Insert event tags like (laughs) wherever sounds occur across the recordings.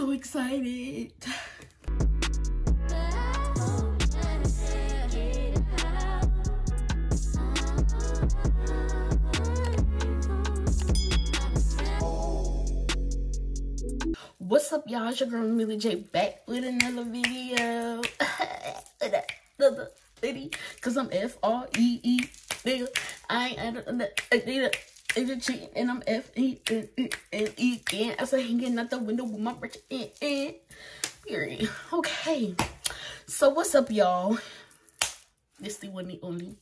so excited. What's up, y'all? It's your girl Miyla J back with another video. another video. Cause I'm F R E E. Nigga, I ain't F E N E N. I say hanging out the window with my rich and period. Okay. So what's up, y'all? This the one, the only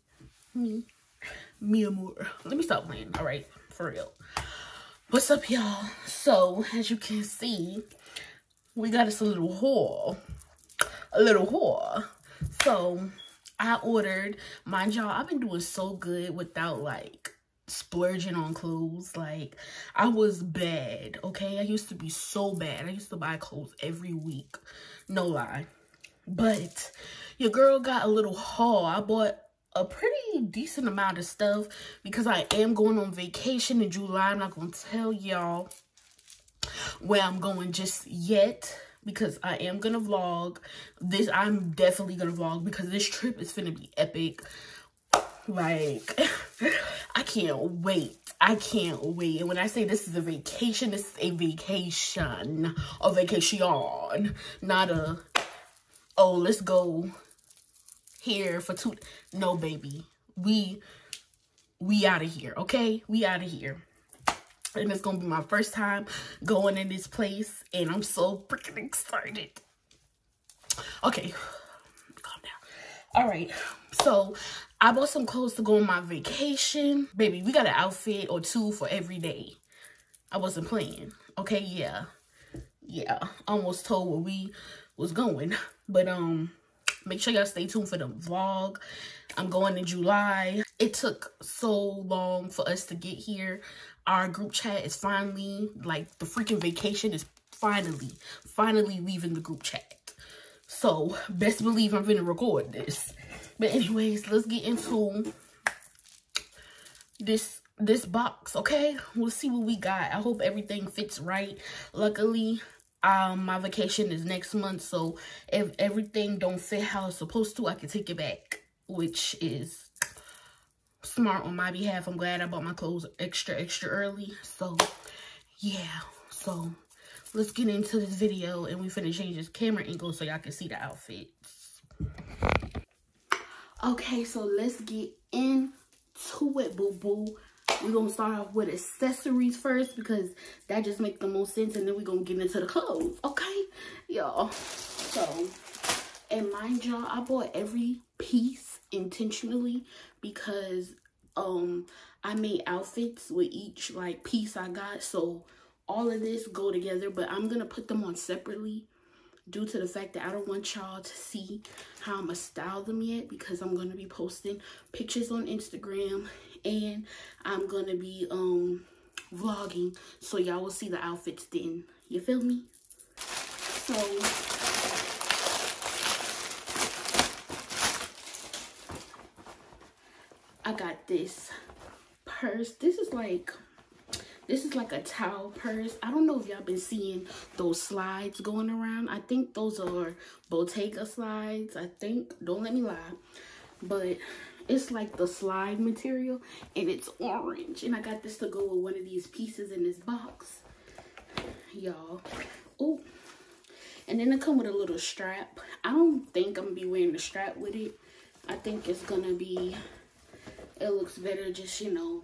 me, me more. Let me stop playing. All right, for real. What's up, y'all? So, as you can see, we got us a little haul. A little haul. So, I ordered, mind y'all, I've been doing so good without, like, splurging on clothes. Like, I was bad, okay? I used to be so bad. I used to buy clothes every week. No lie. But, your girl got a little haul. I bought a pretty decent amount of stuff because I am going on vacation in July. I'm not to tell y'all where I'm going just yet because I am to vlog. This, I'm definitely to vlog because this trip is to be epic. Like, I can't wait. I can't wait. And when I say this is a vacation, this is a vacation. A vacation. Not a, oh, let's go here for two. No, baby. We, we out of here, okay? We out of here. And it's going to be my first time going in this place. And I'm so freaking excited. Okay. All right. So, I bought some clothes to go on my vacation. Baby, we got an outfit or two for every day. I wasn't playing. Okay, yeah. Yeah. almost told where we was going. But, um, Make sure y'all stay tuned for the vlog. I'm going in July. It took so long for us to get here. Our group chat is finally, like, the freaking vacation is finally, finally leaving the group chat. So, best believe I'm gonna record this. But anyways, let's get into this this box, okay? We'll see what we got. I hope everything fits right. Luckily, um my vacation is next month so if everything don't fit how it's supposed to i can take it back which is smart on my behalf i'm glad i bought my clothes extra extra early so yeah so let's get into this video and we finna change this camera angle so y'all can see the outfits. Okay so let's get into it boo boo. We're gonna start off with accessories first because that just makes the most sense and then we're gonna get into the clothes okay? Y'all so and mind y'all i bought every piece intentionally because um i made outfits with each like piece i got so all of this go together but i'm gonna put them on separately due to the fact that I don't want y'all to see how I'm going to style them yet because I'm going to be posting pictures on Instagram and I'm going to be um vlogging so y'all will see the outfits then. You feel me? So I got this purse. This is like this is like a towel purse. I don't know if y'all been seeing those slides going around. I think those are Bottega slides. I think. Don't let me lie. But it's like the slide material and it's orange. And I got this to go with one of these pieces in this box. Y'all. Oh. And then it come with a little strap. I don't think I'm to be wearing the strap with it. I think it's to be, it looks better just, you know,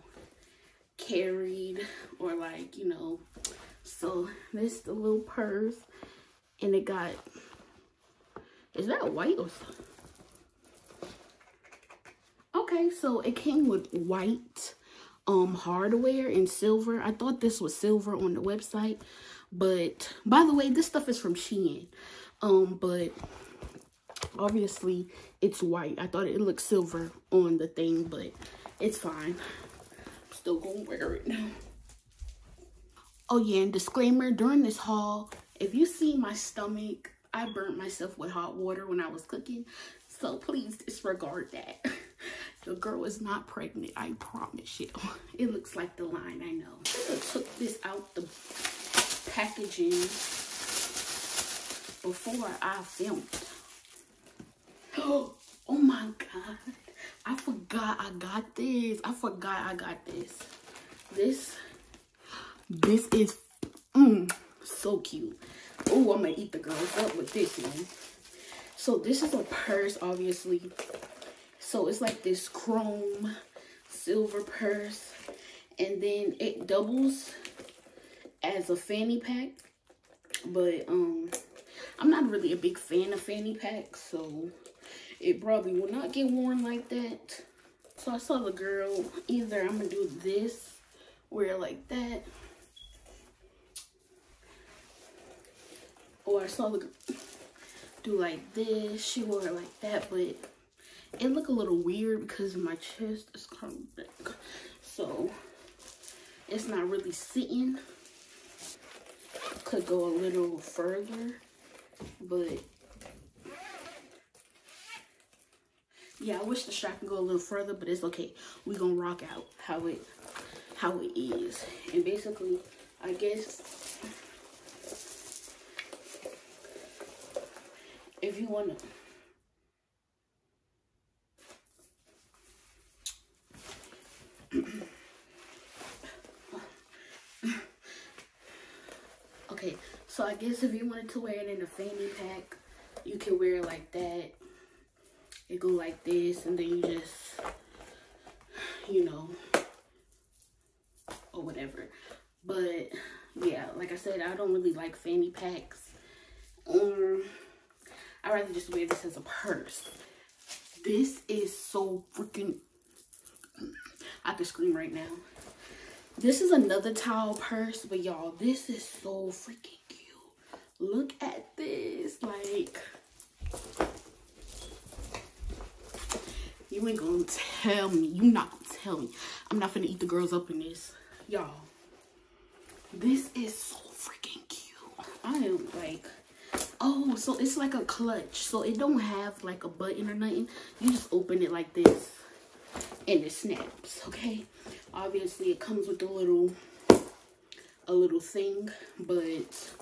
carried or like, you know. So this the little purse and it got, is that white or Okay, so it came with white um hardware and silver. I thought this was silver on the website, but by the way, this stuff is from Shein. Um, but obviously it's white. I thought it looked silver on the thing, but it's fine still gonna wear it. Now. Oh yeah, and disclaimer, during this haul, if you see my stomach, I burnt myself with hot water when I was cooking. So please disregard that. (laughs) The girl is not pregnant, I promise you. (laughs) It looks like the line, I know. I took this out the packaging before I filmed. Oh, (gasps) oh my God. I forgot I got this. I forgot I got this. This, this is mm, so cute. Oh, I'm gonna eat the girls up with this one. So this is a purse, obviously. So it's like this chrome silver purse. And then it doubles as a fanny pack. But um I'm not really a big fan of fanny packs, so it probably will not get worn like that. So I saw the girl, either I'm gonna do this, wear like that. Or I saw the do like this, she wore it like that, but it looked a little weird because my chest is kind of back. So it's not really sitting. Could go a little further, but yeah, I wish the strap could go a little further, but it's okay. we gonna rock out how it how it is. And basically, I guess if you wanna (coughs) okay, so I guess if you wanted to wear it in a fanny pack, you can wear it like that it go like this and then you just you know or whatever. But yeah like i said i don't really like fanny packs. Um i rather just wear this as a purse. This is so freaking i could scream right now. This is another towel purse but y'all this is so freaking cute. Look at this like You ain't gonna tell me. You not gonna tell me. I'm not gonna eat the girls up in this. Y'all, this is so freaking cute. I am like, oh, so it's like a clutch. So it don't have like a button or nothing. You just open it like this and it snaps, okay? Obviously, it comes with a little, a little thing, but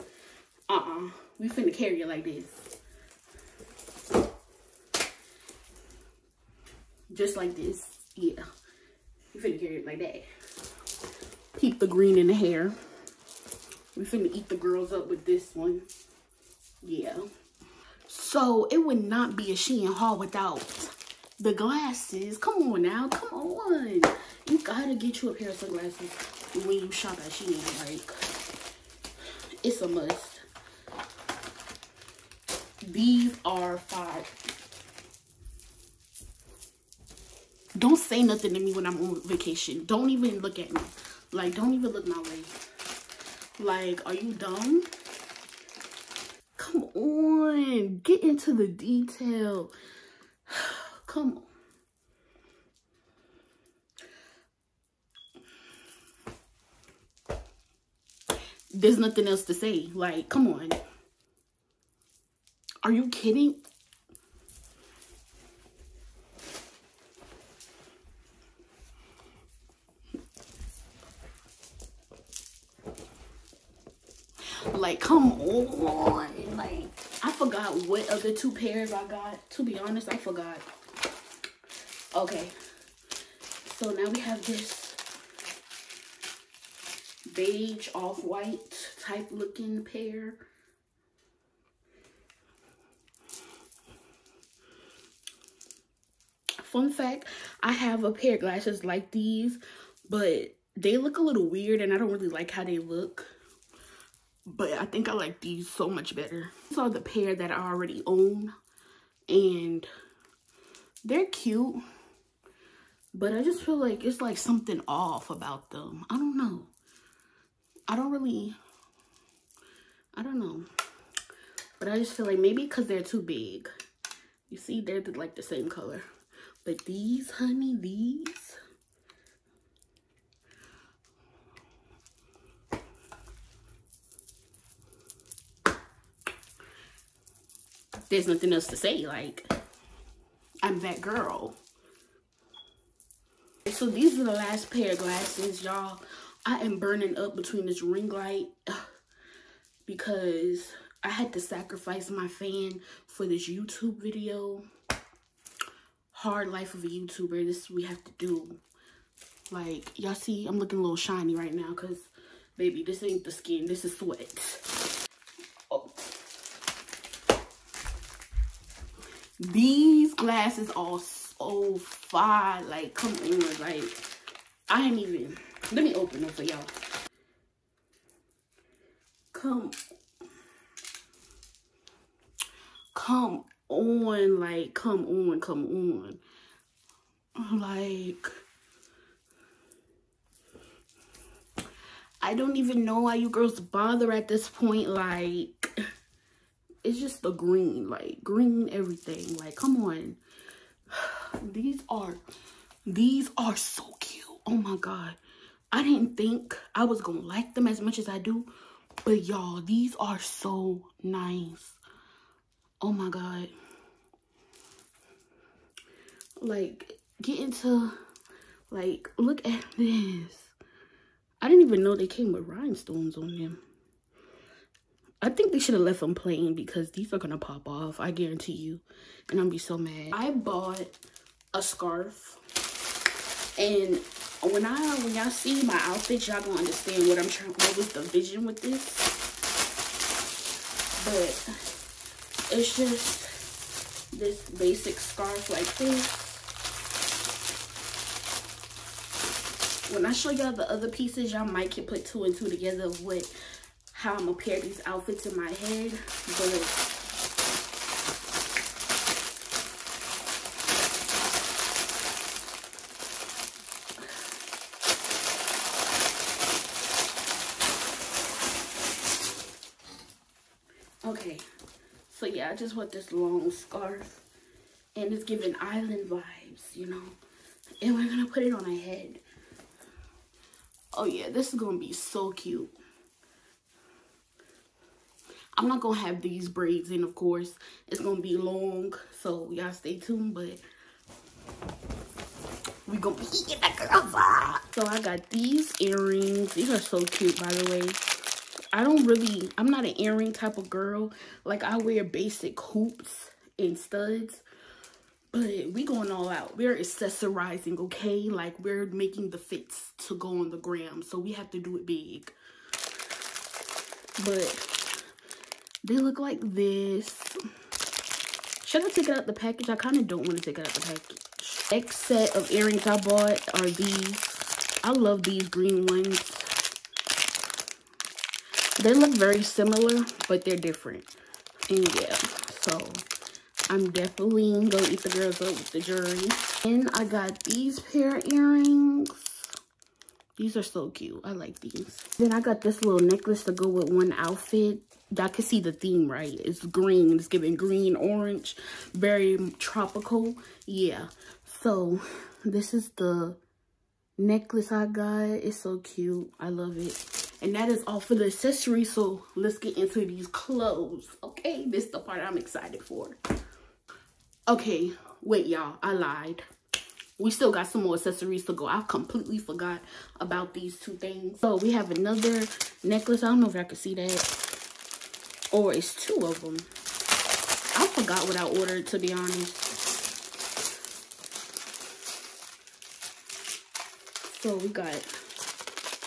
uh-uh. We finna carry it like this. Just like this. Yeah, you finna carry it like that. Keep the green in the hair. We finna eat the girls up with this one. Yeah. So it would not be a Shein haul without the glasses. Come on now, come on. You gotta get you a pair of sunglasses when you shop at Shein. Like, it's a must. These are five Don't say nothing to me when I'm on vacation. Don't even look at me. Like, don't even look my way. Like, are you dumb? Come on. Get into the detail. (sighs) Come on. There's nothing else to say. Like, come on. Are you kidding? Like, come on. Like, I forgot what other two pairs I got. To be honest, I forgot. Okay. So now we have this beige off-white type looking pair. Fun fact, I have a pair of glasses like these, but they look a little weird and I don't really like how they look but I think I like these so much better. These are the pair that I already own and they're cute, but I just feel like it's like something off about them. I don't know. I don't really, I don't know. But I just feel like maybe because they're too big. You see, they're like the same color. But these, honey, these, there's nothing else to say. Like, I'm that girl. So these are the last pair of glasses, y'all. I am burning up between this ring light (sighs) because I had to sacrifice my fan for this YouTube video. Hard life of a YouTuber. This we have to do. Like, y'all see, I'm looking a little shiny right now because, baby, this ain't the skin. This is sweat. These glasses are so fire. Like, come on. Like, I ain't even... Let me open them for y'all. Come come on like come on come on like I don't even know why you girls bother at this point. Like, the green, like green everything. Like, come on. (sighs) These are, these are so cute. Oh my God. I didn't think I was going to like them as much as I do. But y'all, these are so nice. Oh my God. Like, get into, like, look at this. I didn't even know they came with rhinestones on them. I think they should have left them plain because these are to pop off. I guarantee you. And I'm be so mad. I bought a scarf. And when I when y'all see my outfit, y'all gonna understand what I'm trying what was the vision with this. But it's just this basic scarf like this. when I show y'all the other pieces, y'all might can put two and two together of what how I'm gonna pair these outfits in my head. But Okay, so yeah, I just want this long scarf and it's giving island vibes, you know. And we're gonna put it on my head. Oh yeah, this is gonna be so cute. I'm not gonna have these braids in, of course. It's gonna be long, so y'all stay tuned, but we gonna be eating that girl vibe. So I got these earrings. These are so cute, by the way. I don't really, I'm not an earring type of girl. Like, I wear basic hoops and studs. But we going all out. We're accessorizing, okay? Like, we're making the fits to go on the gram. So we have to do it big. But they look like this. Should I take it out the package? I kind of don't want to take it out the package. Next set of earrings I bought are these. I love these green ones. They look very similar, but they're different. And yeah, so I'm definitely gonna eat the girls up with the jury. And I got these pair of earrings. These are so cute. I like these. Then I got this little necklace to go with one outfit. Y'all can see the theme, right? It's green. It's giving green, orange. Very tropical. Yeah. So, this is the necklace I got. It's so cute. I love it. And that is all for the accessories. So, let's get into these clothes. Okay? This is the part I'm excited for. Okay, wait, y'all. I lied. We still got some more accessories to go. I completely forgot about these two things. So we have another necklace. I don't know if I can see that. Or it's two of them. I forgot what I ordered, to be honest. So we got,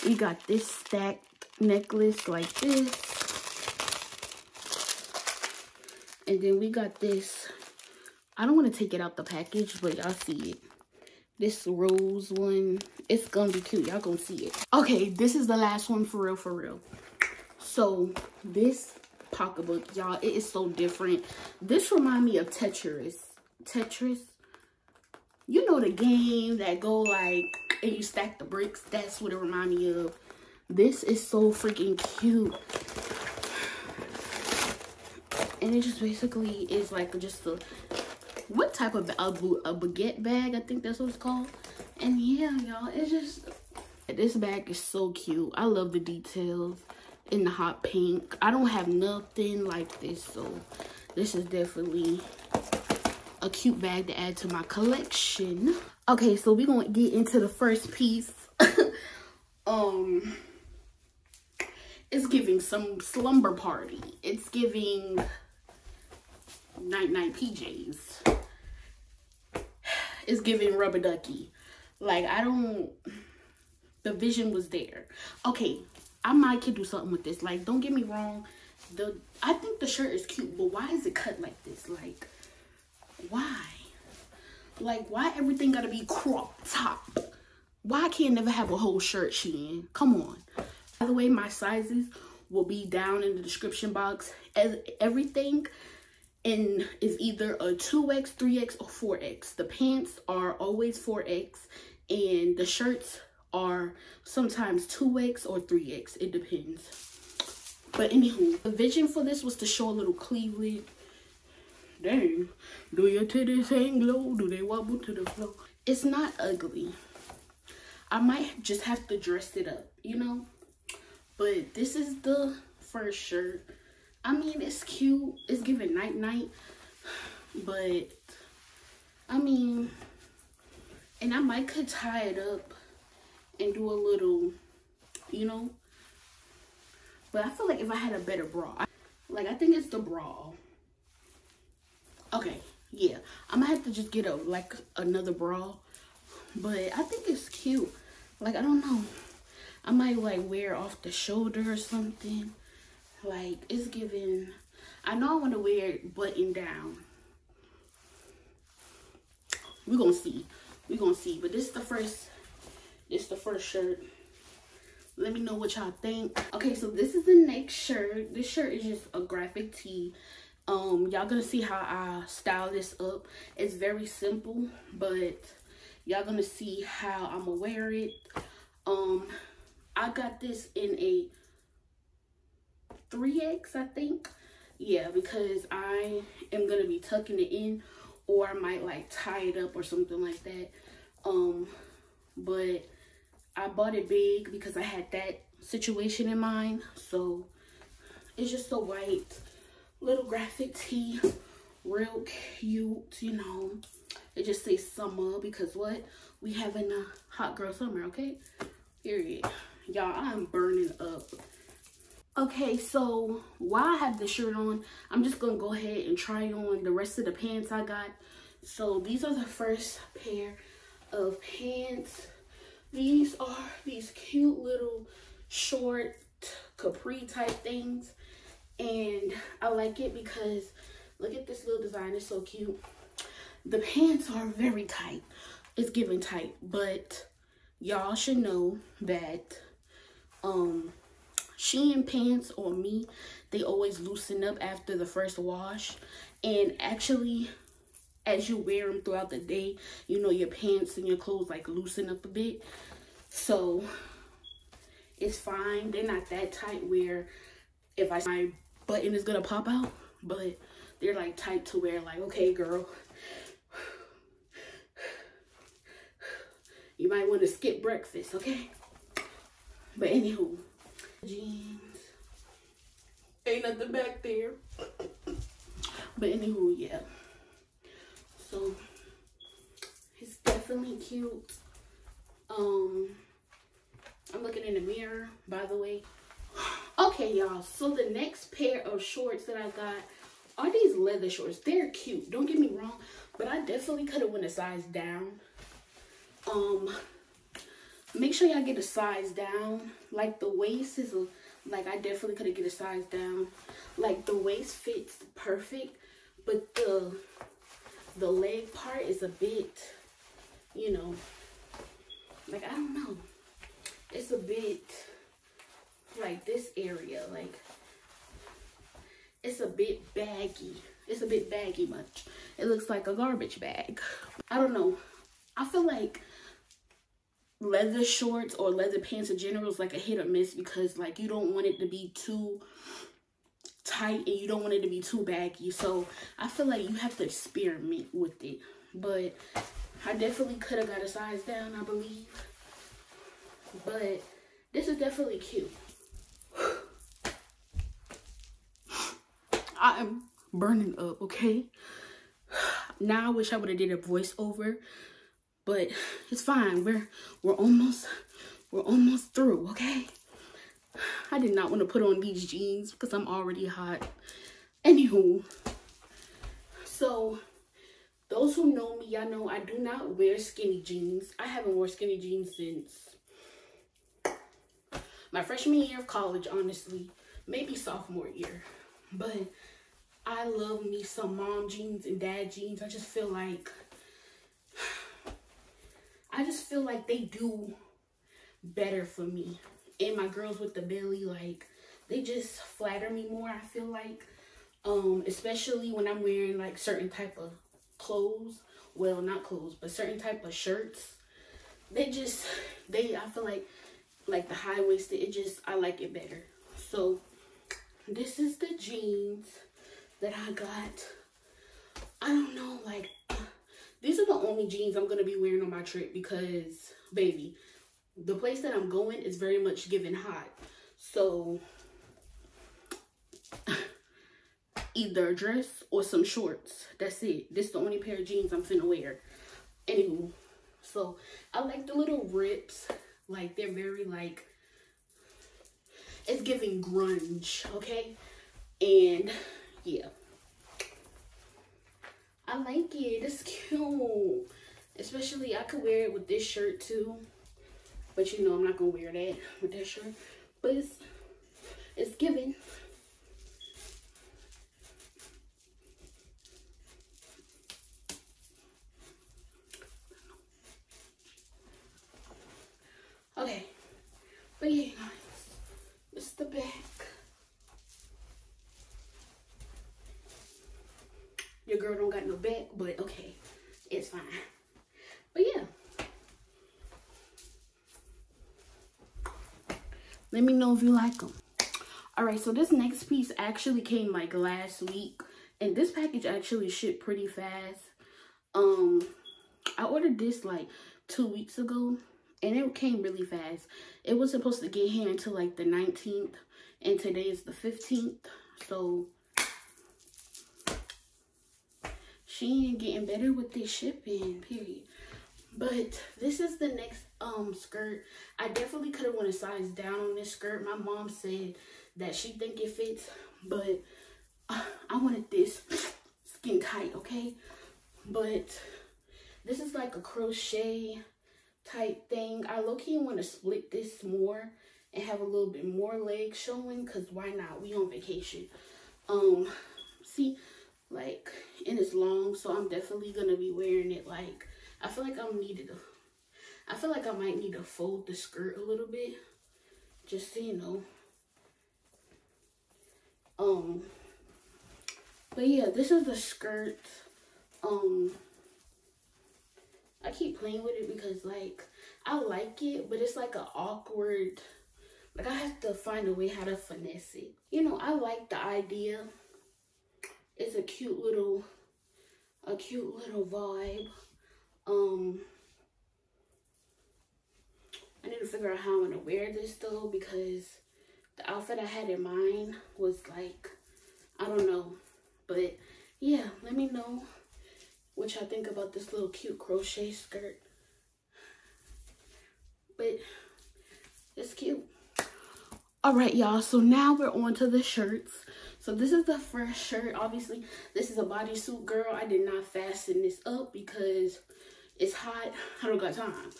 we got this stacked necklace like this. And then we got this I don't want to take it out the package, but y'all see it. This rose one, it's gonna be cute. Y'all gonna see it. Okay, this is the last one for real, for real. So this pocketbook, y'all, it is so different. This remind me of Tetris. Tetris. You know the game that go like, and you stack the bricks. That's what it remind me of. This is so freaking cute. And it just basically is like just a what type of a, a baguette bag? I think that's what it's called. And yeah, y'all, it's just this bag is so cute. I love the details in the hot pink. I don't have nothing like this, so this is definitely a cute bag to add to my collection. Okay, so we're gonna get into the first piece. (laughs) um it's giving some slumber party. It's giving night night PJs. It's giving rubber ducky. Like I don't the vision was there. Okay, I might could do something with this. Like, don't get me wrong. The I think the shirt is cute, but why is it cut like this? Like, why? Like, why everything gotta be crop top? Why can't never have a whole shirt, Shein? Come on. By the way, my sizes will be down in the description box. As everything in is either a 2X, 3X, or 4X. The pants are always 4X and the shirts are sometimes 2X or 3X. It depends. But anywho, the vision for this was to show a little cleavage. Dang, do your titties hang low? Do they wobble to the floor? It's not ugly. I might just have to dress it up, you know? But this is the first shirt. I mean, it's cute. It's giving night-night. But, I mean, and I might could tie it up and do a little, you know. But I feel like if I had a better bra, like I think it's the bra. Okay, yeah, I'm gonna have to just get a like another bra, but I think it's cute. Like I don't know, I might like wear off the shoulder or something. Like it's giving. I know I want to wear button down. We're gonna see. We're gonna see. But this is the first it's the first shirt. Let me know what y'all think. Okay, so this is the next shirt. This shirt is just a graphic tee. Um, y'all gonna see how I style this up. It's very simple, but y'all gonna see how I'm gonna wear it. Um, I got this in a 3X, I think. Yeah, because I am gonna be tucking it in or I might like tie it up or something like that. Um, but I bought it big because I had that situation in mind. So it's just a white little graphic tee. Real cute, you know. It just says summer because what? We having a hot girl summer, okay? Period. Y'all, I'm burning up. Okay, so while I have the shirt on, I'm just going to go ahead and try on the rest of the pants I got. So these are the first pair of pants. These are these cute little short capri type things. And I like it because look at this little design. It's so cute. The pants are very tight. It's giving tight. But y'all should know that um Shein pants on me, they always loosen up after the first wash. And actually, as you wear them throughout the day, you know, your pants and your clothes like loosen up a bit. So it's fine. They're not that tight where if I my button is gonna pop out, but they're like tight to where like, okay, girl, you might want to skip breakfast, okay? But anywho, jeans. Ain't nothing back there. But anywho, yeah. So it's definitely cute. Um, I'm looking in the mirror, by the way. Okay, y'all. So the next pair of shorts that I got are these leather shorts. They're cute. Don't get me wrong, but I definitely could have went a size down. Um, make sure y'all get a size down. Like the waist is a, like I definitely could have get a size down. Like the waist fits perfect, but the the leg part is a bit, you know, like, I don't know. It's a bit like this area, like, it's a bit baggy. It's a bit baggy much. It looks like a garbage bag. I don't know. I feel like leather shorts or leather pants in general is like a hit or miss because like you don't want it to be too tight and you don't want it to be too baggy. So I feel like you have to experiment with it. But I definitely could have got a size down, I believe. But this is definitely cute. (sighs) I am burning up, okay? (sighs) Now I wish I would have did a voiceover, but it's fine. We're we're almost we're almost through, okay? I did not want to put on these jeans because I'm already hot. Anywho, so those who know me, y'all know I do not wear skinny jeans. I haven't worn skinny jeans since my freshman year of college, honestly. Maybe sophomore year. But I love me some mom jeans and dad jeans. I just feel like (sighs) I just feel like they do better for me. And my girls with the belly, like, they just flatter me more, I feel like. Um, especially when I'm wearing, like, certain type of clothes. Well, not clothes, but certain type of shirts. They just, they, I feel like, like the high-waisted, it just, I like it better. So, this is the jeans that I got. I don't know, like, these are the only jeans I'm going to be wearing on my trip because, baby, the place that I'm going is very much given hot. So, (laughs) either a dress or some shorts. That's it. This is the only pair of jeans I'm finna wear. Anywho, so I like the little rips. Like, they're very, like, it's giving grunge, okay? And, yeah. I like it. It's cute. Especially, I could wear it with this shirt too. But you know, I'm not to wear that with that shirt. But it's, it's giving. Okay. But yeah, guys. This is the back. Your girl don't got no back, but okay. It's fine. But yeah. Let me know if you like them. Alright, so this next piece actually came like last week. And this package actually shipped pretty fast. Um, I ordered this like two weeks ago. And it came really fast. It was supposed to get here until like the 19th. And today is the 15th. So she ain't getting better with this shipping, period. But this is the next um skirt. I definitely could have went a size down on this skirt. My mom said that she think it fits, but uh, (sighs) I wanted this skin tight, okay? But this is like a crochet type thing. I low-key want to split this more and have a little bit more leg showing because why not? We on vacation. Um, see, like and it's long so i'm definitely gonna be wearing it like i feel like i'm needed i feel like i might need to fold the skirt a little bit just so you know. Um but yeah this is the skirt um i keep playing with it because like i like it but it's like an awkward like i have to find a way how to finesse it. You know i like the idea. It's a cute little a cute little vibe um i need to figure out how i'm gonna wear this though because the outfit i had in mind was like i don't know but yeah let me know what y'all think about this little cute crochet skirt but it's cute all right y'all so now we're on to the shirts so this is the first shirt. Obviously, this is a bodysuit girl. I did not fasten this up because it's hot. (laughs) I don't got time.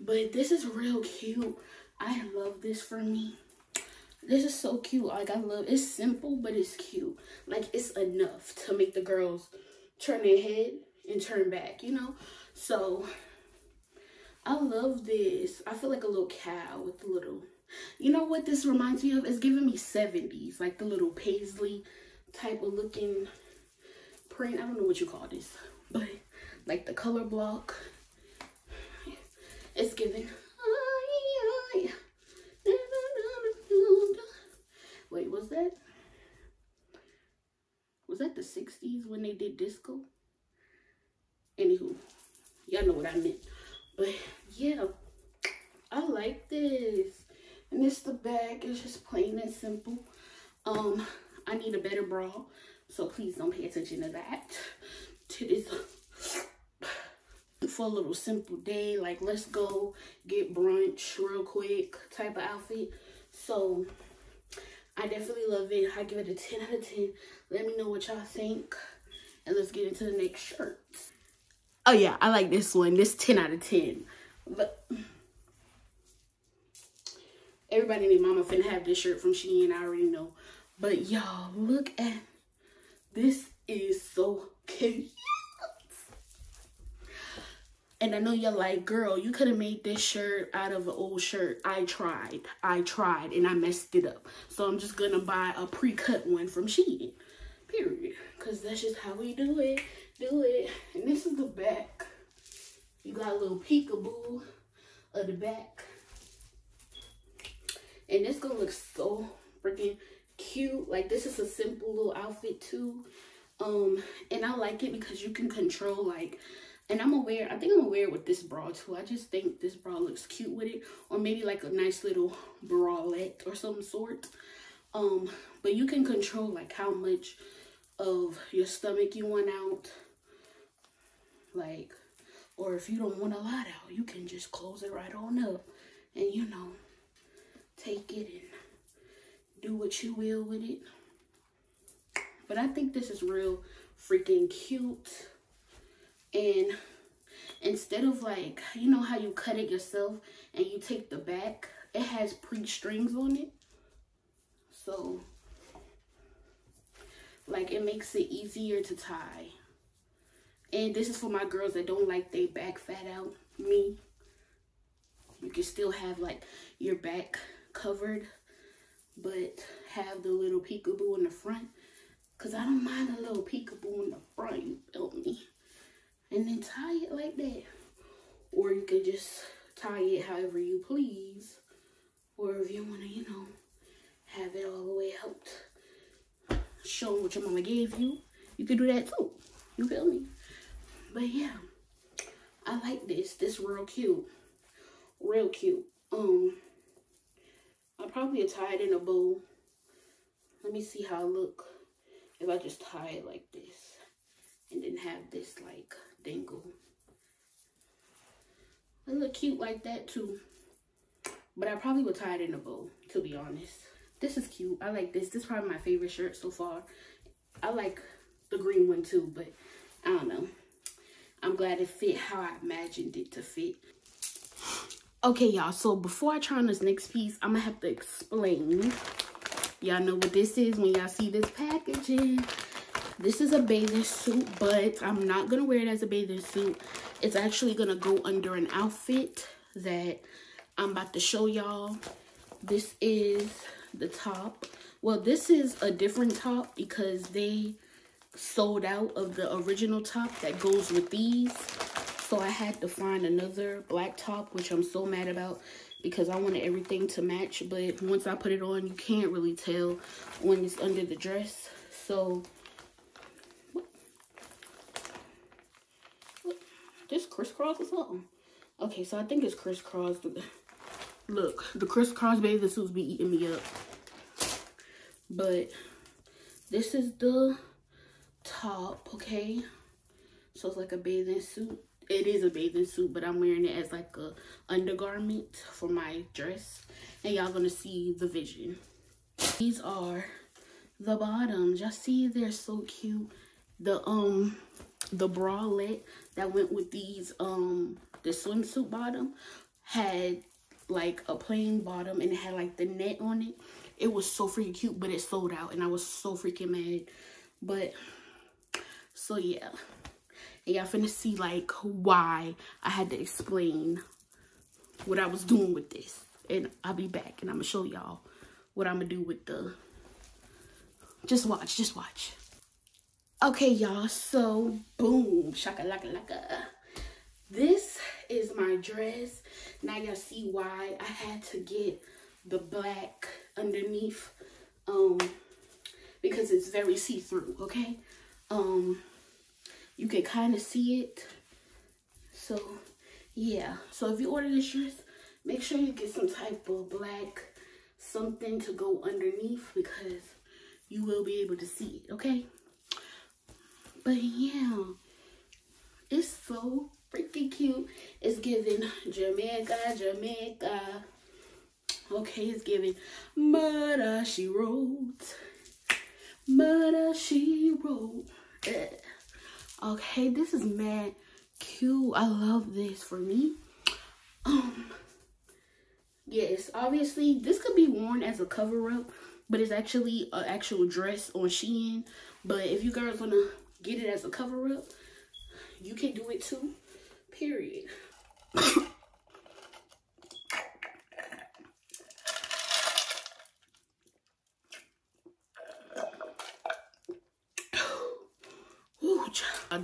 But this is real cute. I love this for me. This is so cute. Like, I love It's simple, but it's cute. Like, it's enough to make the girls turn their head and turn back, you know? So, I love this. I feel like a little cow with a little you know what this reminds me of? It's giving me 70s, like the little paisley type of looking print. I don't know what you call this, but like the color block. It's giving. Wait, was that? Was that the 60s when they did disco? Anywho, y'all know what I meant. But yeah, I like this. And it's the bag. It's just plain and simple. Um, I need a better bra. So please don't pay attention to that. To this for a little simple day. Like let's go get brunch real quick type of outfit. So I definitely love it. I give it a 10 out of 10. Let me know what y'all think. And let's get into the next shirt. Oh yeah, I like this one. This 10 out of 10. But everybody need mama finna have this shirt from Shein. I already know. But y'all, look at this is so cute. And I know you're like, girl, you could have made this shirt out of an old shirt. I tried. I tried and I messed it up. So I'm just going to buy a pre-cut one from Shein. Period. Because that's just how we do it. Do it. And this is the back. You got a little peekaboo of the back. And it's going to look so freaking cute. Like this is a simple little outfit too. Um, and I like it because you can control like and I'm aware, I think I'm aware with this bra too. I just think this bra looks cute with it. Or maybe like a nice little bralette or some sort. Um, but you can control like how much of your stomach you want out. Like, or if you don't want a lot out, you can just close it right on up. And you know, take it and do what you will with it. But I think this is real freaking cute. And instead of like, you know how you cut it yourself and you take the back, it has pre-strings on it. So, like it makes it easier to tie. And this is for my girls that don't like their back fat out. Me. You can still have like your back covered, but have the little peekaboo in the front. Cause I don't mind a little peekaboo in the front, you feel me? And then tie it like that. Or you can just tie it however you please. Or if you want to, you know, have it all the way out. Show what your mama gave you. You can do that too. You feel me? But yeah, I like this. This real cute. Real cute. Um, I'll probably tie it in a bow. Let me see how I look if I just tie it like this and then have this like dingle. It look cute like that too. But I probably would tie it in a bow, to be honest. This is cute. I like this. This is probably my favorite shirt so far. I like the green one too, but I don't know. I'm glad it fit how I imagined it to fit. Okay, y'all. So before I try on this next piece, I'm going to have to explain. Y'all know what this is when y'all see this packaging. This is a bathing suit, but I'm not going to wear it as a bathing suit. It's actually going to go under an outfit that I'm about to show y'all. This is the top. Well, this is a different top because they sold out of the original top that goes with these. So I had to find another black top, which I'm so mad about because I wanted everything to match. But once I put it on, you can't really tell when it's under the dress. So this crisscross or something? Okay, so I think it's crisscross. Look, the crisscross bathing suits be eating me up. But this is the top, okay? So it's like a bathing suit. It is a bathing suit, but I'm wearing it as like a undergarment for my dress. And y'all gonna see the vision. These are the bottoms. Y'all see they're so cute. The um the bralette that went with these um the swimsuit bottom had like a plain bottom and it had like the net on it. It was so freaking cute but it sold out and i was so freaking mad. But so yeah. And y'all finna see like why i had to explain what i was doing with this. And i'll be back and i'm gonna show y'all what i'm gonna do with the just watch just watch Okay, y'all, so boom, shaka laka laka. This is my dress. Now y'all see why I had to get the black underneath, um, because it's very see-through, okay? Um, you can kind of see it. So, yeah. So if you order this dress, make sure you get some type of black something to go underneath because you will be able to see it, okay? But yeah, it's so freaking cute. It's giving Jamaica, Jamaica. Okay, it's giving murder she wrote. Murder she wrote. Eh. Okay, this is mad cute. I love this for me. Um, yes, obviously this could be worn as a cover up, but it's actually an actual dress on Shein. But if you guys wanna get it as a cover up, you can do it too. Period.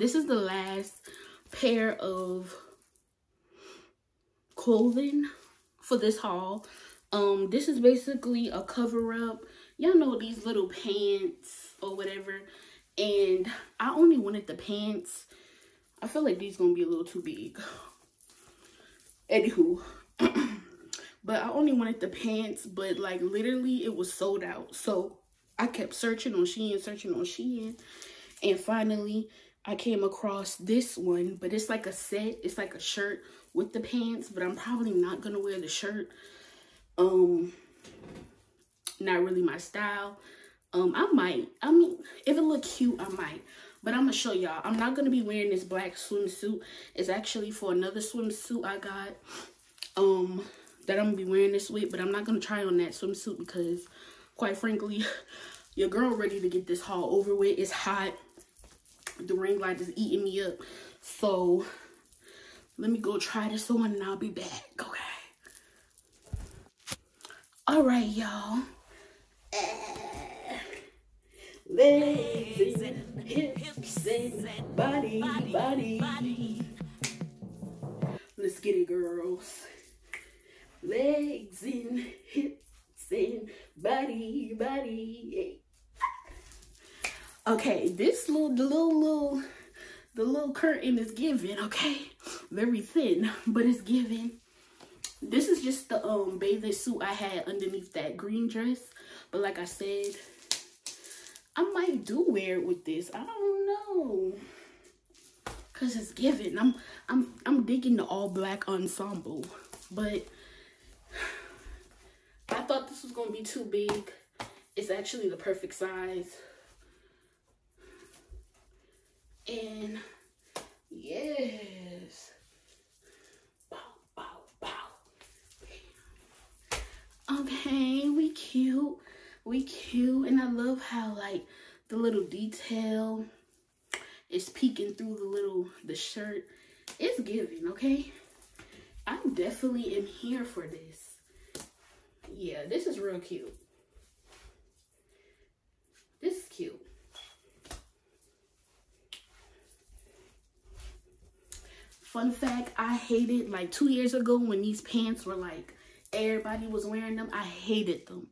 this is the last pair of clothing for this haul. Um, this is basically a cover up. Y'all know these little pants or whatever. And I only wanted the pants. I feel like these gonna be a little too big. Anywho. (clears throat) but I only wanted the pants, but like literally it was sold out. So I kept searching on Shein, searching on Shein. And finally, I came across this one, but it's like a set. It's like a shirt with the pants, but I'm probably not to wear the shirt. Um, not really my style. Um, I might. I mean, if it look cute, I might. But I'm going to show y'all. I'm not going to be wearing this black swimsuit. It's actually for another swimsuit I got. Um, that I'm going to be wearing this with. But I'm not going to try on that swimsuit because, quite frankly, (laughs) your girl ready to get this haul over with. It's hot the ring light is eating me up. So let me go try this on and I'll be back. Okay. All right, y'all. Legs and hips and body, body. Let's get it, girls. Legs and hips and body, body. Okay, this little, the little, little, the little curtain is giving, okay? Very thin, but it's giving. This is just the um bathing suit I had underneath that green dress. But like I said, I might do wear it with this. I don't know. Cause it's giving. I'm I'm I'm digging the all black ensemble. But (sighs) I thought this was gonna be too big. It's actually the perfect size. And yes. Bow, bow, bow. Okay, we cute. We cute. I love how like the little detail is peeking through the little the shirt. It's giving, okay? I definitely am here for this. Yeah, this is real cute. This is cute. Fun fact, I hated like two years ago when these pants were like everybody was wearing them. I hated them.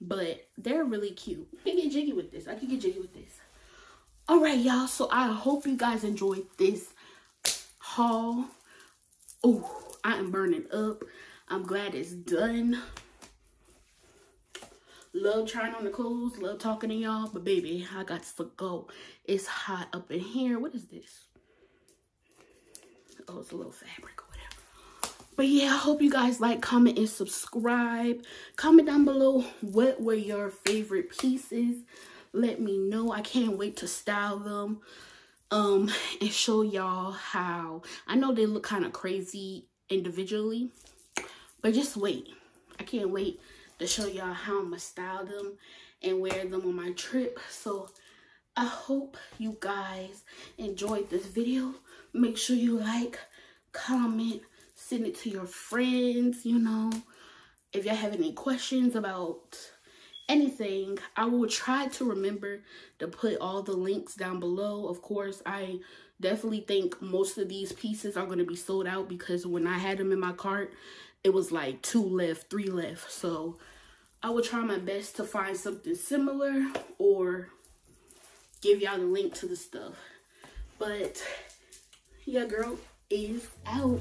But they're really cute. I can get jiggy with this. I can get jiggy with this. All right, y'all. So I hope you guys enjoyed this haul. Oh, I am burning up. I'm glad it's done. Love trying on the clothes. Love talking to y'all. But baby, I got to go. It's hot up in here. What is this? oh, it's a little fabric. But yeah, I hope you guys like, comment, and subscribe. Comment down below what were your favorite pieces. Let me know. I can't wait to style them um and show y'all how i know they look kind of crazy individually but just wait i can't wait to show y'all how i'm gonna style them and wear them on my trip so i hope you guys enjoyed this video make sure you like comment send it to your friends you know. If y'all have any questions about anything i will try to remember to put all the links down below. Of course i definitely think most of these pieces are going to be sold out because when i had them in my cart it was like two left three left. So i will try my best to find something similar or give y'all the link to the stuff. But yeah, girl is out.